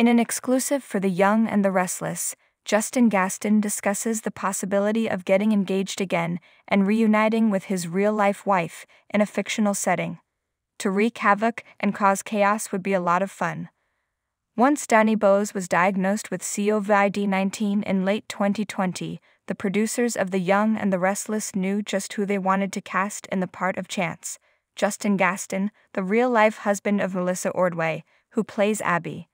In an exclusive for The Young and the Restless, Justin Gaston discusses the possibility of getting engaged again and reuniting with his real life wife in a fictional setting. To wreak havoc and cause chaos would be a lot of fun. Once Donny Boaz was diagnosed with COVID 19 in late 2020, the producers of The Young and the Restless knew just who they wanted to cast in the part of Chance Justin Gaston, the real life husband of Melissa Ordway, who plays Abby.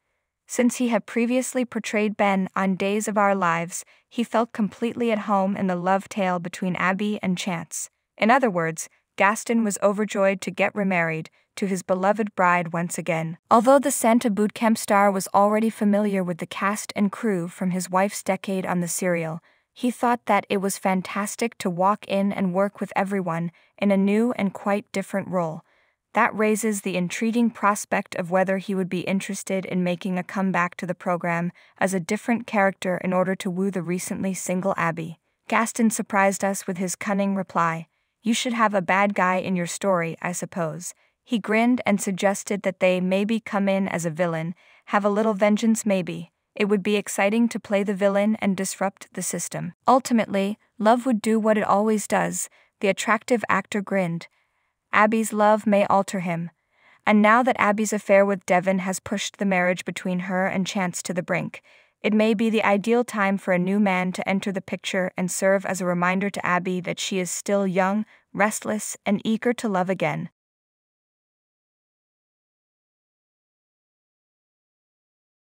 Since he had previously portrayed Ben on Days of Our Lives, he felt completely at home in the love tale between Abby and Chance. In other words, Gaston was overjoyed to get remarried to his beloved bride once again. Although the Santa Bootcamp star was already familiar with the cast and crew from his wife's decade on the serial, he thought that it was fantastic to walk in and work with everyone in a new and quite different role. That raises the intriguing prospect of whether he would be interested in making a comeback to the program as a different character in order to woo the recently single Abby. Gaston surprised us with his cunning reply You should have a bad guy in your story, I suppose. He grinned and suggested that they maybe come in as a villain, have a little vengeance maybe. It would be exciting to play the villain and disrupt the system. Ultimately, love would do what it always does. The attractive actor grinned. Abby's love may alter him. And now that Abby's affair with Devon has pushed the marriage between her and Chance to the brink, it may be the ideal time for a new man to enter the picture and serve as a reminder to Abby that she is still young, restless, and eager to love again.